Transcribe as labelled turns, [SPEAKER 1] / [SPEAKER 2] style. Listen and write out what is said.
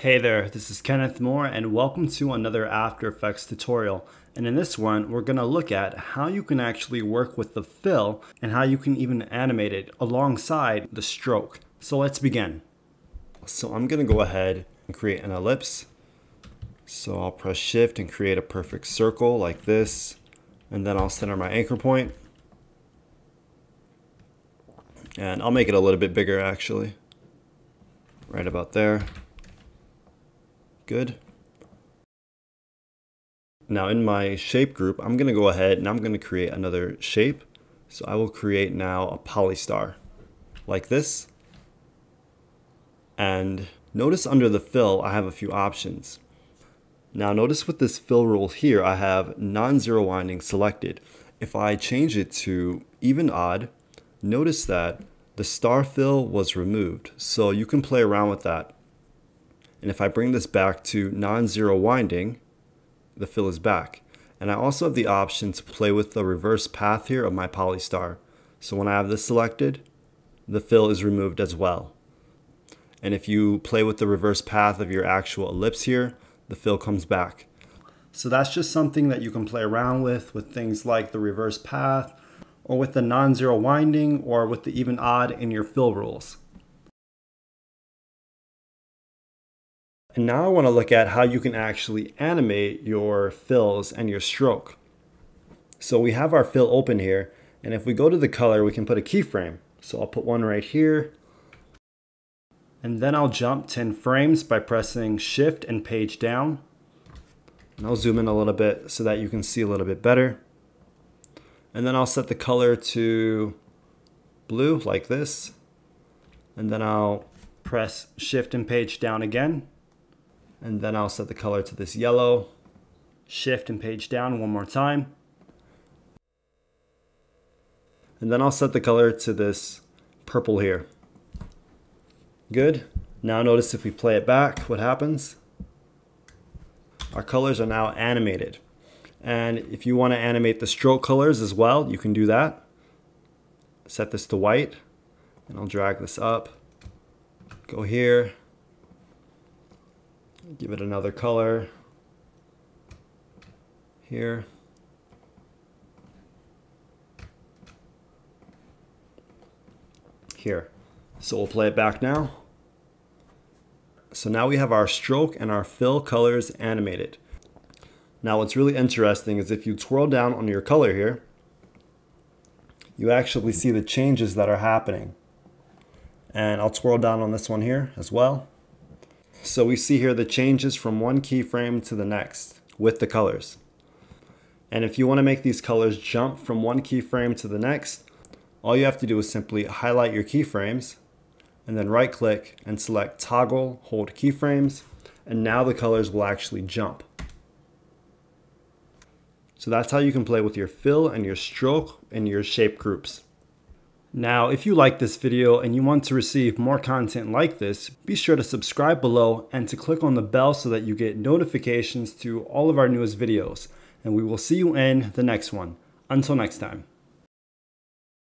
[SPEAKER 1] Hey there, this is Kenneth Moore and welcome to another After Effects tutorial. And in this one, we're gonna look at how you can actually work with the fill and how you can even animate it alongside the stroke. So let's begin. So I'm gonna go ahead and create an ellipse. So I'll press shift and create a perfect circle like this. And then I'll center my anchor point. And I'll make it a little bit bigger actually. Right about there. Good. Now in my shape group, I'm gonna go ahead and I'm gonna create another shape. So I will create now a polystar like this. And notice under the fill, I have a few options. Now notice with this fill rule here, I have non-zero winding selected. If I change it to even odd, notice that the star fill was removed. So you can play around with that and if I bring this back to non-zero winding, the fill is back. And I also have the option to play with the reverse path here of my polystar. So when I have this selected, the fill is removed as well. And if you play with the reverse path of your actual ellipse here, the fill comes back. So that's just something that you can play around with, with things like the reverse path, or with the non-zero winding, or with the even odd in your fill rules. And now I want to look at how you can actually animate your fills and your stroke. So we have our fill open here, and if we go to the color, we can put a keyframe. So I'll put one right here. And then I'll jump 10 frames by pressing shift and page down. And I'll zoom in a little bit so that you can see a little bit better. And then I'll set the color to blue like this. And then I'll press shift and page down again and then I'll set the color to this yellow. Shift and page down one more time. And then I'll set the color to this purple here. Good. Now notice if we play it back, what happens? Our colors are now animated. And if you want to animate the stroke colors as well, you can do that. Set this to white, and I'll drag this up. Go here, give it another color here. Here. So we'll play it back now. So now we have our stroke and our fill colors animated. Now what's really interesting is if you twirl down on your color here, you actually see the changes that are happening. And I'll twirl down on this one here as well. So we see here the changes from one keyframe to the next with the colors. And if you want to make these colors jump from one keyframe to the next, all you have to do is simply highlight your keyframes and then right click and select toggle hold keyframes and now the colors will actually jump. So that's how you can play with your fill and your stroke and your shape groups. Now, if you like this video and you want to receive more content like this, be sure to subscribe below and to click on the bell so that you get notifications to all of our newest videos. And we will see you in the next one. Until next time.